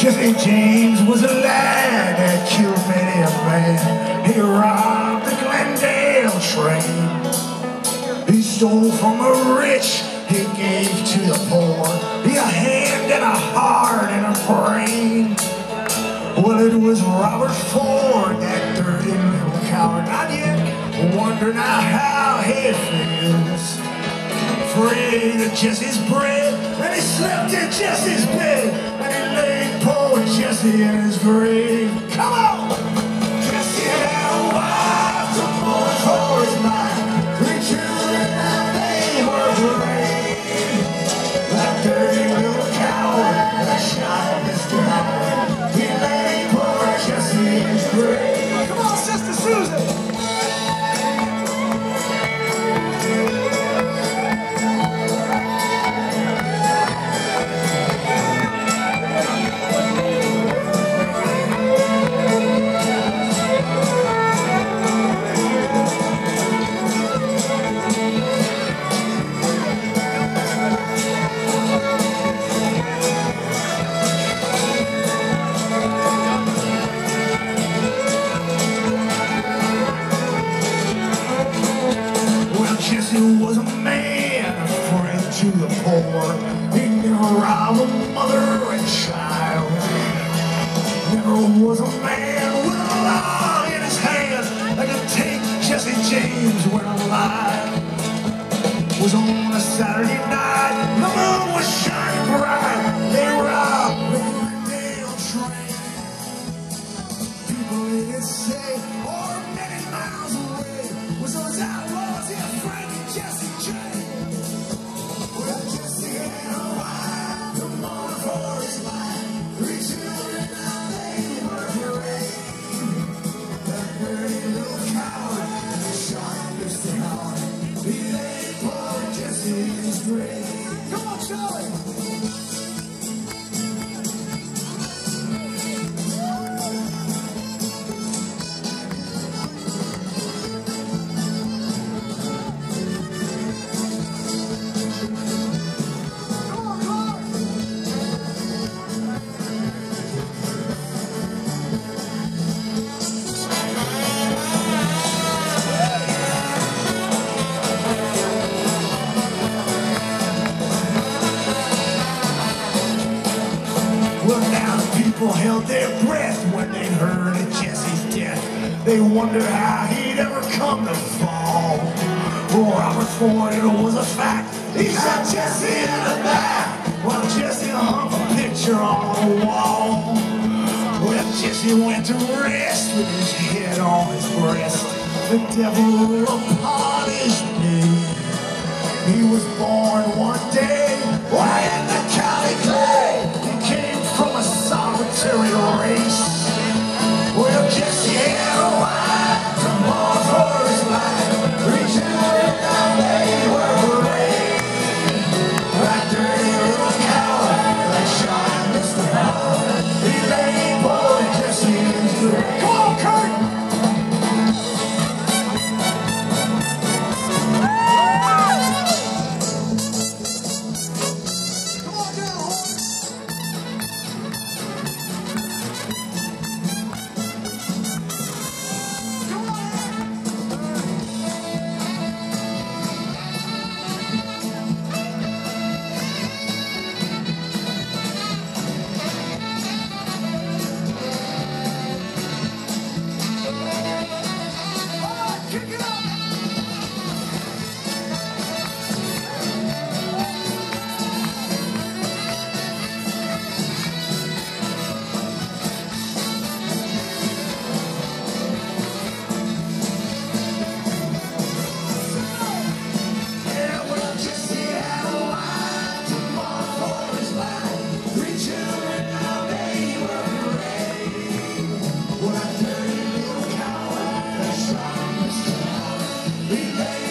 Jesse James was a lad that killed many a man. He robbed the Glendale train. He stole from the rich, was Robert Ford, that dirty little coward. Not yet wondering how he feels. Afraid of Jesse's bread, and he slept in Jesse's bed, and he laid poor Jesse in his grave. Come on! Poor. He never robbed a mother and child. Never was a man with a law in his hand that could take Jesse James when alive. Was on a Saturday night, the moon was shining bright. They robbed the Glendale train. People didn't say, Come on, Charlie. People held their breath when they heard of Jesse's death. They wondered how he'd ever come to fall. Well, Robert Ford, it was a fact. He shot Jesse in the back while Jesse hung a picture on the wall. Well, Jesse went to rest with his head on his breast. The devil upon his knee. He was born one We lay